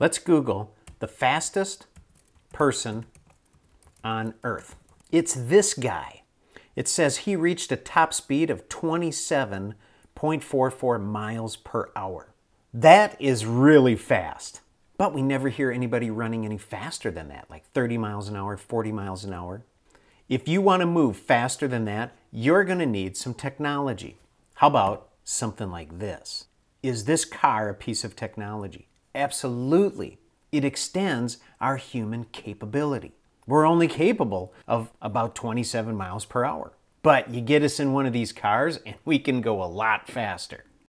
Let's Google the fastest person on Earth. It's this guy. It says he reached a top speed of 27.44 miles per hour. That is really fast. But we never hear anybody running any faster than that, like 30 miles an hour, 40 miles an hour. If you want to move faster than that, you're going to need some technology. How about something like this? Is this car a piece of technology? Absolutely. It extends our human capability. We're only capable of about 27 miles per hour. But you get us in one of these cars and we can go a lot faster.